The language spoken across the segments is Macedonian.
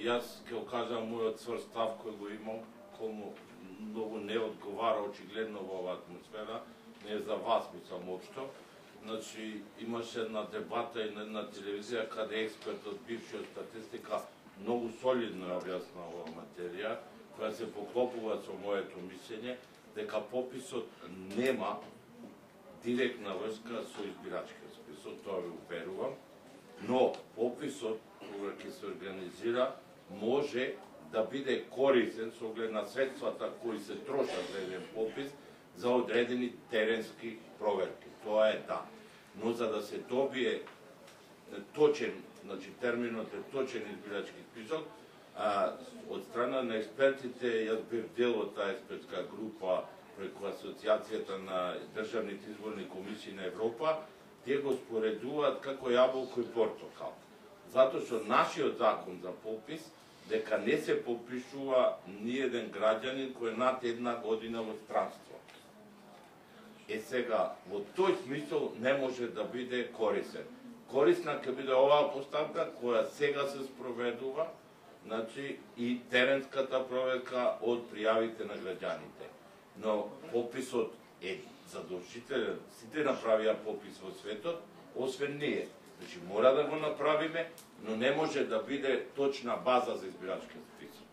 Јас ќе кажам мојот цврст став кој го имам, кому многу не одговара очигледно во оваа атмосфера, не е за вас, мислам, општо. Значи, имаше една дебата и на една телевизија каде експертот бившиот статистика многу солидно ја објасна оваа материја, која се поклопува со моето мислење, дека пописот нема директна врска со избирачкиот список, тоа ви уверувам, но пописот, кога ќе се организира, може да биде корисен со оглед на средствата кои се трошат за еден попис за одредени теренски проверки. Тоа е да. Но за да се добие точен, значи терминот е точен избирачки список, а, од страна на експертите, јас бев дел од таа експертска група преку Асоциацијата на државните изборни комисии на Европа, тие го споредуваат како јаболко и портокал. Затоа што нашиот закон за попис дека не се попишува ни еден граѓанин кој е над една година во странство. Е сега, во тој смисол не може да биде корисен. Корисна ќе биде оваа поставка која сега се спроведува, значи и теренската проверка од пријавите на граѓаните. Но пописот е задолжителен, сите направија попис во светот, освен ние. Значи мора да го направиме, но не може да биде точна база за избирачки список.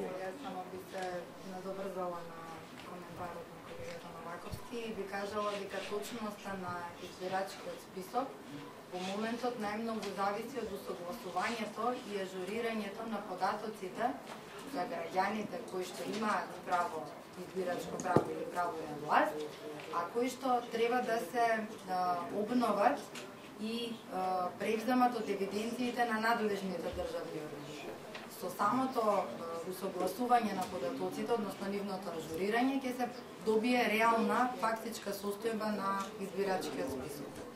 Јас само би се надобрзала на коментарот на колегата Новаковски и би кажала дека точноста на избирачкиот список во моментот најмногу зависи од усогласувањето и ажурирањето на податоците за граѓаните кои што имаат право избирачко право или право на власт, а кои што треба да се да обноват и а, превземат од евиденциите на надлежните државни органи. Со самото усогласување на податоците, односно нивното ажурирање, ќе се добие реална фактичка состојба на избирачкиот список.